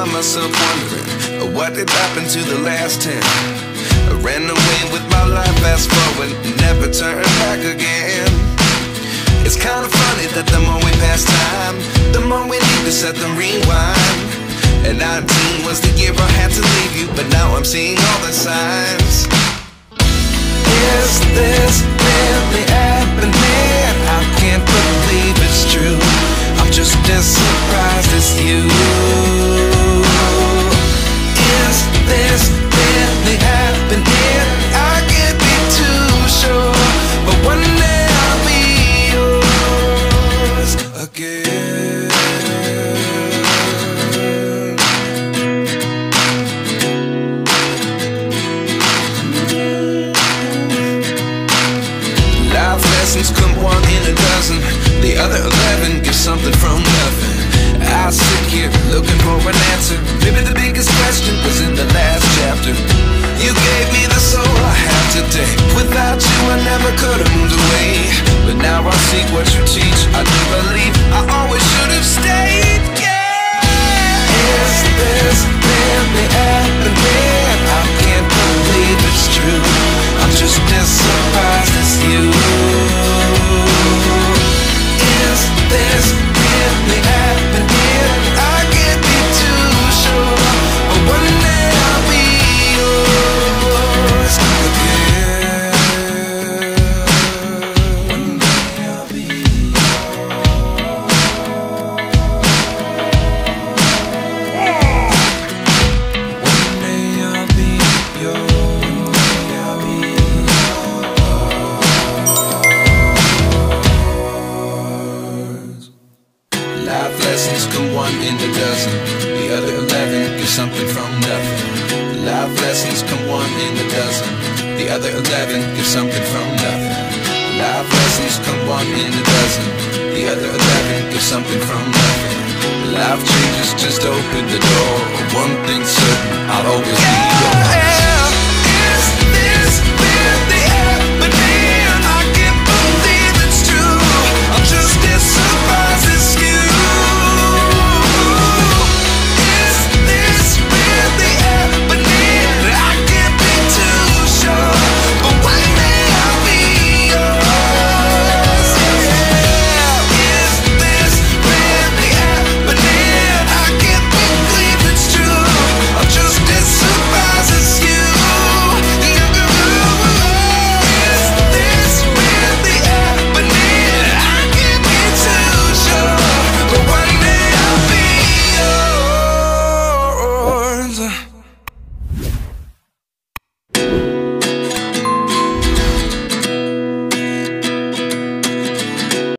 find myself wondering uh, what did happen to the last ten. I ran away with my life, fast forward, never turn back again. It's kind of funny that the more we pass time, the more we need to set them rewind. And 19 was the year I had to leave you, but now I'm seeing all the signs. Is this really lessons come one in a dozen. The other eleven get something from nothing. I sit here looking for an answer. Something from nothing. Life lessons come one in a dozen. The other eleven get something from nothing. Life lessons come one in a dozen. The other eleven get something from nothing. Life changes just open the door. One thing's certain, I'll always